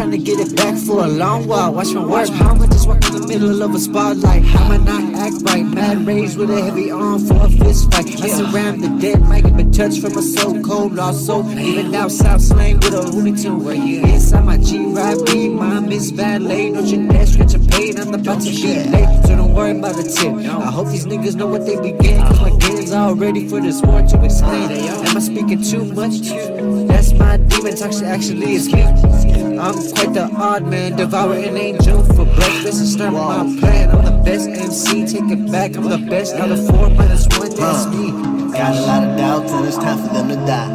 trying to get it back for a long while. Watch my work. How am I just walk in the middle of a spotlight? How am I not act right? Mad raised with a heavy arm for a fist fight. I surround the dead, might been touched from a so cold lost soul. Even now, South slang with a Looney Tune. Right here, inside my G ride B, my Miss Valet. Don't you dare stretch a pain. I'm about to be late, so don't worry about the tip. I hope these niggas know what they begin. Cause my game's all ready for this war to explain. Am I speaking too much? That's my demon toxic, actually, it's me. I'm quite the odd man, devour an angel for breakfast and start my plan. I'm the best MC, take it back. I'm the best out of four minus one, that's me. Got a lot of doubts and it's time for them to die.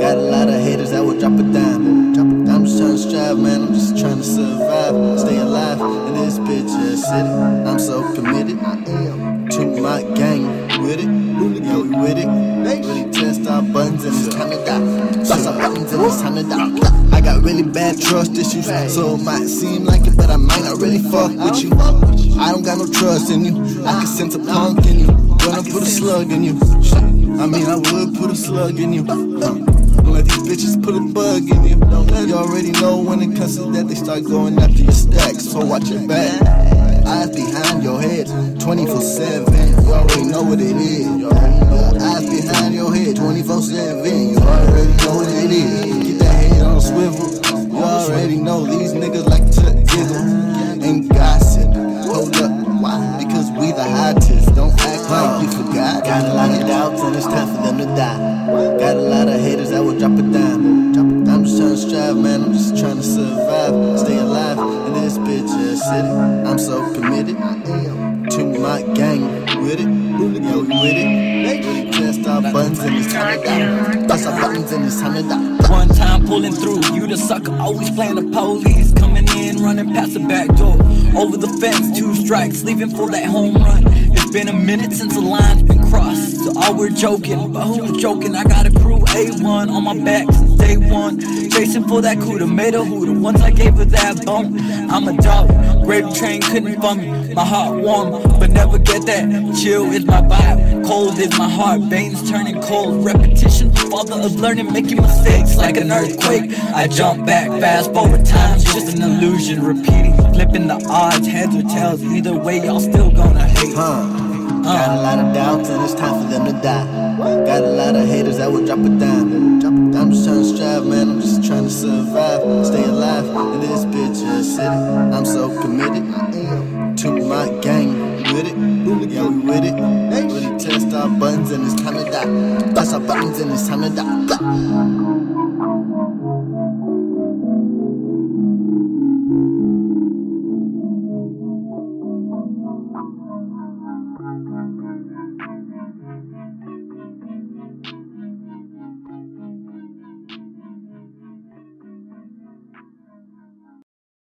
Got a lot of haters that will drop a dime. I'm just trying to strive, man. I'm just trying to survive, stay alive in this bitch ass city. I'm so committed I am to my gang. With it. Really test our buttons and it's time to die. Bust our buttons and it's time to die. I got really bad trust issues, so it might seem like it, but I might not really fuck with you. I don't got no trust in you. I can sense a punk in you. Gonna put a slug in you. I mean, I would put a slug in you. Don't let these bitches put a bug in you. You already know when it comes to that, they start going after your stacks. So watch your back. Eyes behind your head, 24 7. You already know what it is. Eyes behind your head, 24 7. You already know what it is. Get that head on a swivel. You already know these niggas like to giggle and gossip. Hold up, why? Because we the hottest. Don't act like you forgot. Got a lot of doubts and it's time for them to die. Got a lot of haters that will drop a dime. I'm just trying to strive, man. I'm just trying to survive, stay alive in this bitch ass city. So committed to my gang. With it, we with it. Test our buttons it's time to die. Bust our buttons it's time to die. One time pulling through, you the sucker, always playing the police. Coming in, running past the back door. Over the fence, two strikes, leaving for that home run. It's been a minute since the line's been all we're joking, but who's joking? I got a crew A1 on my back since day one. Chasing for that Cuda, made a hooter. Once I gave her that bump, I'm a dog. Gravy train couldn't bum me. My heart warm, but never get that. Chill is my vibe, cold is my heart. Veins turning cold. Repetition, father of learning, making mistakes like an earthquake. I jump back, fast forward time's just an illusion. Repeating, flipping the odds, heads or tails. Either way, y'all still gonna hate. Huh. Got a lot of doubts and it's time for them to die. Got a lot of haters that will drop a dime. I'm just trying to strive, man. I'm just trying to survive, stay alive in this bitch city. I'm so committed to my gang. With it, yeah, we with it. Really test our buttons and it's time to die. Bust our buttons and it's time to die.